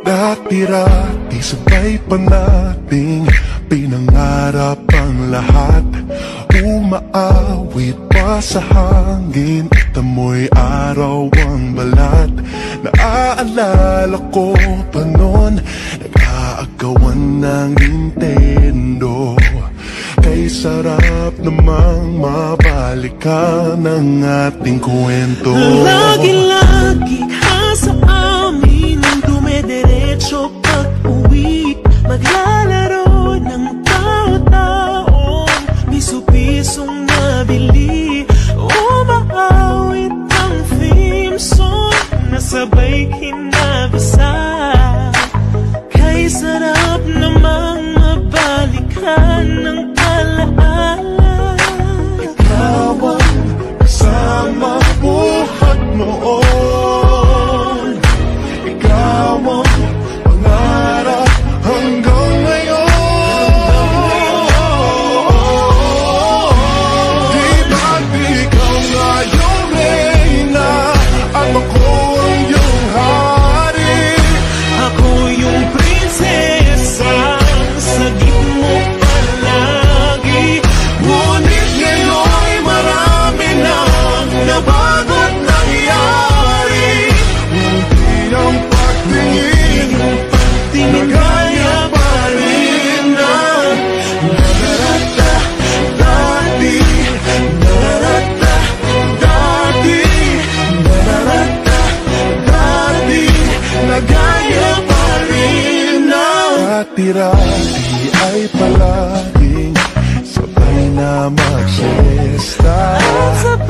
Dati-rati sabay pa nating pinangarap ang lahat. Umaawit pa sa hangin at amoy araw ang balat. Naaalala ko pa noon Nag-aagawan ng Nintendo. Kay sarap namang mabalikan ang ating kwento. Lagi-lagi uwi Maglalaro ng tao-taong Piso-pisong nabili. Umaawit ang theme song Nasabay kinabasa Dati-rati ay palaging Sabay na mag-siesta. Sabay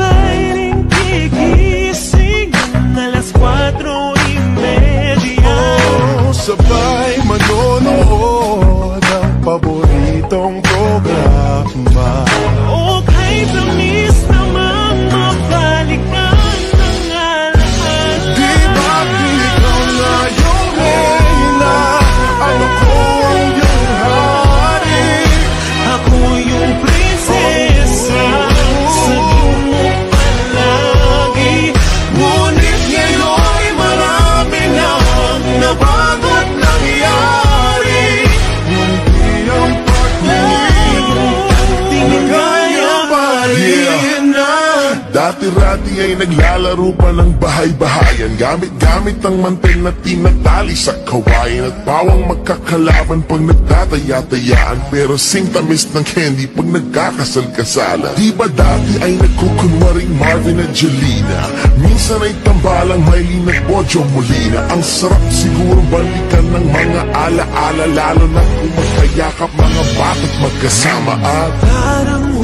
ay naglalaro pa ng bahay-bahayan. Gamit-gamit ang mantel na tinatali sa kawayan At bawang magkakalaban pag nagtataya-tayaan. Pero sing tamis ng candy pag nagkakasal-kasalan Di ba dati ay nagkukunwaring Marvin at Jelena? Minsan ay tambalang Maylin at Bojo Molina. Ang sarap siguro balikan ng mga ala-ala Lalo na kung magkayakap mga bata't magkasama. At Parang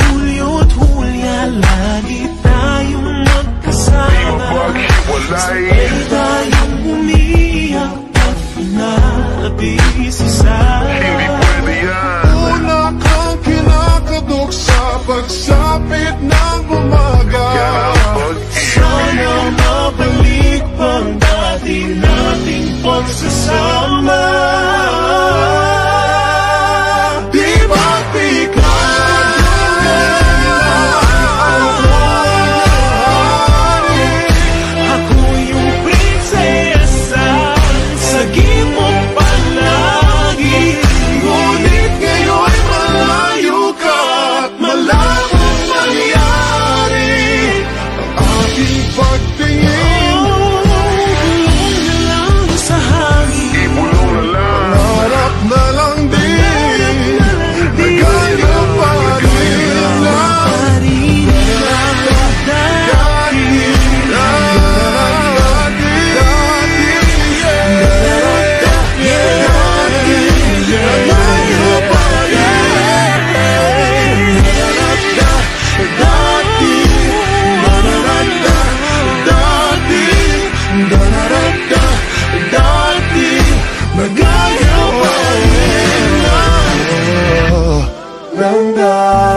Sabay tayong umiyak At pinabis isa Una kang kinakadok sa pagsapit ng umaga Sana mabalik pang dati nating pagsasama remember